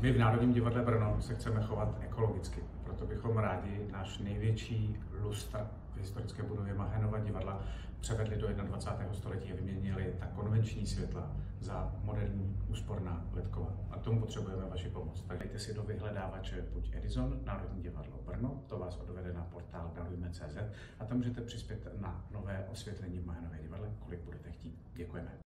My v Národním divadle Brno se chceme chovat ekologicky, proto bychom rádi náš největší lustr v historické budově Mahenova divadla převedli do 21. století a vyměnili ta konvenční světla za moderní úsporná letková. A tomu potřebujeme vaši pomoc. Tak dejte si do vyhledávače buď Edison, Národní divadlo Brno, to vás odvede na portál darujme.cz a tam můžete přispět na nové osvětlení v Mahenově divadle, kolik budete chtít. Děkujeme.